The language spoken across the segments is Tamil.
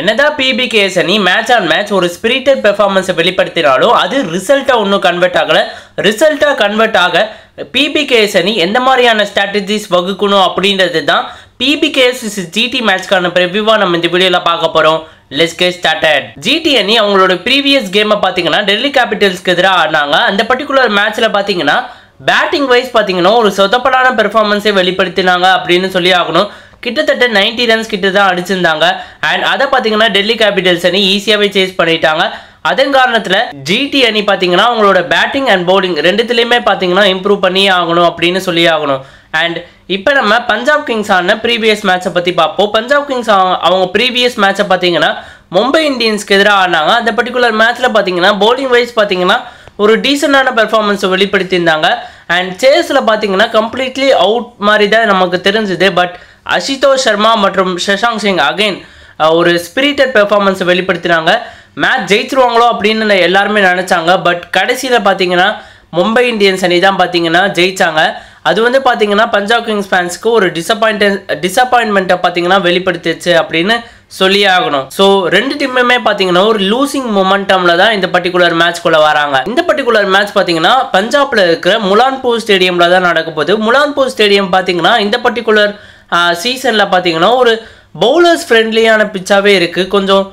என்னதான் பிபிகேஎஸ் அணி மேட்ச் ஆன் மேட்ச் ஒரு ஸ்பிரிட்டட் பெர்ஃபார்மன்ஸை வெளிப்படுத்தினாலும் அது ரிசல்ட்டாக ஒன்றும் கன்வெர்ட் ஆகலை. ரிசல்ட்டாக கன்வெர்ட் ஆக பிபிகேஎஸ் அணி எந்த மாதிரியான ஸ்ட்ராட்டஜிஸ் வகுக்கணும் அப்படின்றது தான் பிபிகேஎஸ் ஜிடி மேட்ச்க்கான ப்ரிவியூவாக நம்ம இந்த வீடியோவில் பார்க்க போகிறோம் லெஸ் கே ஸ்டார்டட் ஜிடி அணி அவங்களோட ப்ரீவியஸ் கேமை பார்த்தீங்கன்னா டெல்லி கேபிட்டல்ஸ்க்கு எதிராக ஆடினாங்க. அந்த பர்டிகுலர் மேட்ச்சில் பார்த்தீங்கன்னா பேட்டிங் வைஸ் பார்த்தீங்கன்னா ஒரு சொதப்பலான பெர்ஃபார்மன்ஸை வெளிப்படுத்தினாங்க அப்படின்னு சொல்லி ஆகணும். கிட்டத்தட்ட 90 ரன்ஸ் கிட்ட தான் அடிச்சிருந்தாங்க. அண்ட் அதை பார்த்தீங்கன்னா டெல்லி கேபிட்டல்ஸ் அணி ஈஸியாகவே சேஸ் பண்ணிட்டாங்க. அதன் காரணத்தில் ஜிடி அணி பார்த்தீங்கன்னா அவங்களோட பேட்டிங் அண்ட் பவுலிங் ரெண்டுத்துலேயுமே பார்த்தீங்கன்னா இம்ப்ரூவ் பண்ணி ஆகணும் அப்படின்னு சொல்லி ஆகணும். அண்ட் இப்போ நம்ம பஞ்சாப் கிங்ஸ் ஆன ப்ரீவியஸ் மேட்சை பற்றி பார்ப்போம். பஞ்சாப் கிங்ஸ் அவங்க ப்ரீவியஸ் மேட்சை பார்த்தீங்கன்னா மும்பை இந்தியன்ஸ்க்கு எதிராக ஆடினாங்க. அந்த பர்டிகுலர் மேட்ச்சில் பார்த்தீங்கன்னா பவுலிங் வைஸ் பார்த்தீங்கன்னா ஒரு டீசெண்டான பெர்ஃபார்மன்ஸை வெளிப்படுத்தியிருந்தாங்க. அண்ட் சேஸில் பார்த்தீங்கன்னா கம்ப்ளீட்லி அவுட் மாதிரி தான் நமக்கு தெரிஞ்சுது. பட் அஷிதோஷ் சர்மா மற்றும் ஷஷாங் சிங் அகைன் ஒரு ஸ்பிரிட்டட் பெர்ஃபார்மன்ஸை வெளிப்படுத்தினாங்க. மேட்ச் ஜெயிச்சிருவாங்களோ அப்படின்னு எல்லாருமே நினச்சாங்க. பட் கடைசியில் பார்த்தீங்கன்னா மும்பை இந்தியன்ஸ் அணி தான் பார்த்தீங்கன்னா ஜெயிச்சாங்க. அது வந்து பார்த்தீங்கன்னா பஞ்சாப் கிங்ஸ் ஃபேன்ஸ்க்கு ஒரு டிசப்பாயிண்ட் டிசப்பாயின்மெண்ட்டை பார்த்தீங்கன்னா வெளிப்படுத்திச்சு அப்படின்னு சொல்லி ஆகணும். ஸோ ரெண்டு டீமுமே பார்த்தீங்கன்னா ஒரு லூசிங் மொமெண்டம்ல தான் இந்த பர்டிகுலர் மேட்ச்குள்ளே வராங்க. இந்த பர்டிகுலர் மேட்ச் பார்த்தீங்கன்னா பஞ்சாப்ல இருக்கிற முலான்பூர் ஸ்டேடியம்ல தான் நடக்க போகுது. முலான்பூர் ஸ்டேடியம் பார்த்தீங்கன்னா இந்த பர்டிகுலர் சீசனில் பார்த்தீங்கன்னா ஒரு பவுலர்ஸ் ஃப்ரெண்ட்லியான பிச்சாகவே இருக்குது கொஞ்சம்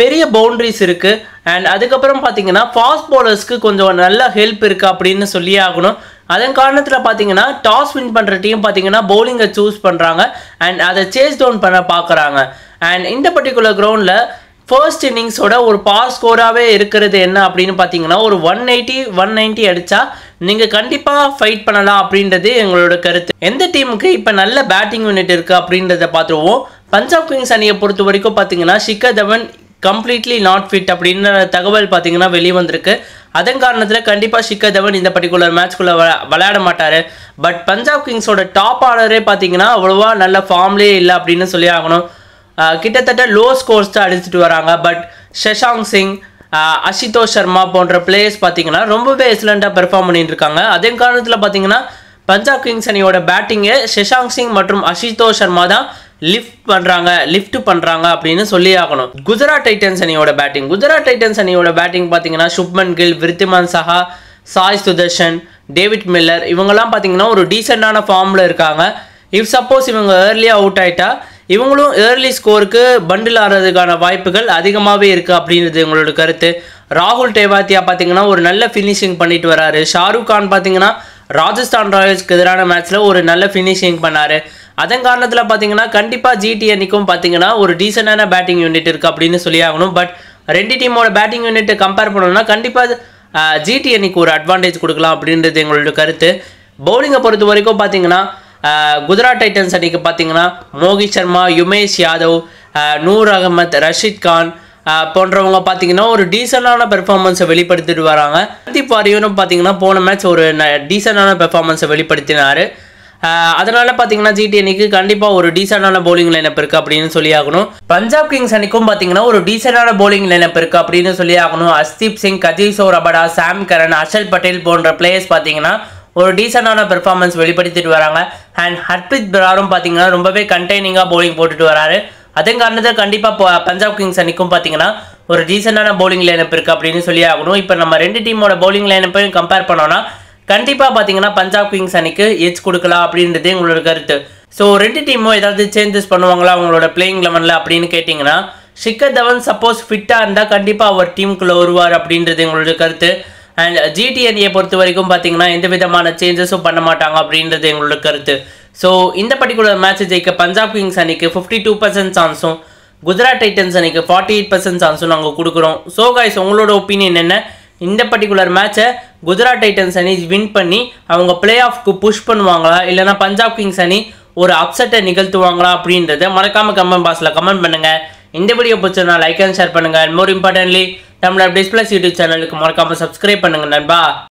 பெரிய பவுண்ட்ரிஸ் இருக்குது அண்ட் அதுக்கப்புறம் பார்த்தீங்கன்னா ஃபாஸ்ட் பவுலர்ஸ்க்கு கொஞ்சம் நல்ல ஹெல்ப் இருக்குது அப்படின்னு சொல்லி ஆகணும். அதன் காரணத்தில் பார்த்தீங்கன்னா டாஸ் வின் பண்ணுற டீம் பார்த்தீங்கன்னா பவுலிங்கை சூஸ் பண்ணுறாங்க அண்ட் அதை சேஸ் டவுன் பண்ண பார்க்குறாங்க அண்ட் இந்த பர்டிகுலர் கிரவுண்டில் ஃபர்ஸ்ட் இன்னிங்ஸோட ஒரு பாஸ் ஸ்கோராகவே இருக்கிறது என்ன அப்படின்னு பார்த்தீங்கன்னா ஒரு ஒன் எயிட்டி ஒன் நைன்ட்டி அடித்தா நீங்கள் கண்டிப்பாக ஃபைட் பண்ணலாம் அப்படின்றது எங்களோட கருத்து. எந்த டீமுக்கு இப்போ நல்ல பேட்டிங் யூனிட் இருக்குது அப்படின்றத பார்த்துருவோம். பஞ்சாப் கிங்ஸ் அணியை பொறுத்த வரைக்கும் பார்த்தீங்கன்னா Shikhar Dhawan completely not fit அப்படின்ற தகவல் பார்த்தீங்கன்னா வெளியே வந்திருக்கு அதன் காரணத்தில் கண்டிப்பாக ஷிக்கர் தவன் இந்த பர்டிகுலர் மேட்ச்குள்ளே விளையாட மாட்டார். பட் பஞ்சாப் கிங்ஸோட டாப் ஆர்டரே பார்த்தீங்கன்னா அவ்வளோவா நல்ல ஃபார்ம்லேயே இல்லை அப்படின்னு சொல்லி ஆகணும். கிட்டத்தட்ட லோ ஸ்கோர்ஸ் தான் அடிச்சுட்டு வராங்க. பட் ஷஷாங் சிங் அஷிதோஷ் சர்மா போன்ற பிளேயர்ஸ் பார்த்தீங்கன்னா ரொம்பவே எக்ஸலண்ட்டாக பெர்ஃபார்ம் பண்ணிட்டு இருக்காங்க அதே காரணத்தில் பார்த்தீங்கன்னா பஞ்சாப் கிங்ஸ் அணியோட பேட்டிங்கை ஷஷாங் சிங் மற்றும் அஷிதோஷ் சர்மா தான் லிஃப்ட் பண்ணுறாங்க லிஃப்ட் பண்ணுறாங்க அப்படின்னு சொல்லி ஆகணும். குஜராத் டைட்டன்ஸ் அணியோட பேட்டிங் குஜராத் டைட்டன்ஸ் அணியோட பேட்டிங் பார்த்தீங்கன்னா சுப்மன் கில் விருத்திமான் சஹா சாய் சுதர்ஷன் டேவிட் மில்லர் இவங்கெல்லாம் பார்த்தீங்கன்னா ஒரு டீசெண்டான ஃபார்மில் இருக்காங்க. இஃப் சப்போஸ் இவங்க ஏர்லியாக அவுட் ஆகிட்டா இவங்களும் ஏர்லி ஸ்கோருக்கு பண்டில் ஆடுறதுக்கான வாய்ப்புகள் அதிகமாகவே இருக்குது அப்படின்றது எங்களோட கருத்து. ராகுல் டேவாத்தியா பார்த்தீங்கன்னா ஒரு நல்ல ஃபினிஷிங் பண்ணிட்டு வராரு. ஷாருக் கான் பார்த்தீங்கன்னா ராஜஸ்தான் ராயல்ஸ்க்கு எதிரான மேட்ச்சில் ஒரு நல்ல ஃபினிஷிங் பண்ணார். அதன் காரணத்தில் பார்த்தீங்கன்னா கண்டிப்பாக ஜிடி அணிக்கும் பார்த்தீங்கன்னா ஒரு டீசெண்டான பேட்டிங் யூனிட் இருக்குது அப்படின்னு சொல்லி ஆகணும். பட் ரெண்டு டீமோட பேட்டிங் யூனிட்டை கம்பேர் பண்ணோம்னா கண்டிப்பாக ஜிடி அணிக்கு ஒரு அட்வான்டேஜ் கொடுக்கலாம் அப்படின்றது எங்களோட கருத்து. பவுலிங்கை பொறுத்த வரைக்கும் பார்த்தீங்கன்னா குஜராத் டைட்டன்ஸ் அணிக்கு பார்த்தீங்கன்னா மோகித் சர்மா யுமேஷ் யாதவ் நூர் அகமத் ரஷீத் கான் போன்றவங்க பார்த்தீங்கன்னா ஒரு டீசெண்டான பெர்ஃபார்மன்ஸை வெளிப்படுத்திட்டு வராங்க. சந்தீப் வாரியரும் பார்த்தீங்கன்னா போன மேட்ச் ஒரு டீசெண்டான பெர்ஃபார்மன்ஸை வெளிப்படுத்தினார். அதனால பார்த்தீங்கன்னா ஜிடி அணிக்கு கண்டிப்பாக ஒரு டீசெண்டான போலிங் லைனப் இருக்குது அப்படின்னு சொல்லி ஆகணும். பஞ்சாப் கிங்ஸ் அணிக்கும் பார்த்தீங்கன்னா ஒரு டீசெண்டான போலிங் லைனப் இருக்குது அப்படின்னு சொல்லி ஆகணும். Arshdeep Singh Kagiso Rabada Sam Curran Harshal Patel போன்ற பிளேயர்ஸ் பார்த்தீங்கன்னா ஒரு டீசெண்டான பெர்ஃபார்மன்ஸ் வெளிப்படுத்திட்டு வராங்க. அண்ட் ஹர்பித் பிராரும் பார்த்தீங்கன்னா ரொம்பவே கண்டெய்னிங்காக பவுலிங் போட்டுட்டு வராரு. அதே காரணத்தில் கண்டிப்பாக பஞ்சாப் கிங்ஸ் அணிக்கும் பார்த்தீங்கன்னா ஒரு டீசெண்டான bowling லைனப் இருக்குது அப்படின்னு சொல்லி ஆகணும். இப்போ நம்ம ரெண்டு டீமோட பவுலிங் லைனப்பையும் கம்பேர் பண்ணோம்னா கண்டிப்பாக பார்த்தீங்கன்னா பஞ்சாப் கிங்ஸ் அணிக்கு எச் கொடுக்கலாம் அப்படின்றது எங்களோட கருத்து. ஸோ ரெண்டு டீமும் ஏதாவது சேஞ்சஸ் பண்ணுவாங்களா? அவங்களோட பிளேயிங் லெவனில் அப்படின்னு கேட்டிங்கன்னா ஷிக்கர் தவன் சப்போஸ் ஃபிட்டாக இருந்தால் கண்டிப்பாக அவர் டீமுக்குள்ளே வருவார் அப்படின்றது எங்களோட கருத்து. அண்ட் ஜிடிஎன்ஏ பொறுத்த வரைக்கும் பார்த்தீங்கன்னா எந்த விதமான சேஞ்சஸும் பண்ண மாட்டாங்க அப்படின்றது எங்களோட கருத்து. ஸோ இந்த பர்டிகுலர் மேட்ச் ஜெயிக்க பஞ்சாப் கிங்ஸ் அணிக்கு ஃபிஃப்டி டூ பர்சன்ட் சான்ஸும் குஜராத் டைட்டன்ஸ் அணிக்கு ஃபார்ட்டி எயிட் பர்சன்ட் சான்ஸும் நாங்கள் கொடுக்குறோம். ஸோ காய்ஸ் உங்களோட ஒப்பீனியன் என்ன? இந்த பர்டிகுலர் மேட்சை குஜராத் டைட்டன்ஸ் அணி வின் பண்ணி அவங்க பிளே ஆஃப்க்கு புஷ் பண்ணுவாங்களா? இல்லைனா பஞ்சாப் கிங்ஸ் அணி ஒரு அப்செட்டை நிகழ்த்துவாங்களா அப்படின்றத மறக்காமல் கமெண்ட் பாக்ஸில் கமெண்ட் பண்ணுங்கள் இந்த வீடியோ பிடிச்சதுனா லைக் அண்ட் ஷேர் பண்ணுங்க. மோர் இம்பார்ட்டன்ட்லி தமிழர் டிஸ்பிளஸ் யூடியூப் சேனலுக்கு மறக்காமல் சப்ஸ்கிரைப் பண்ணுங்க நண்பா.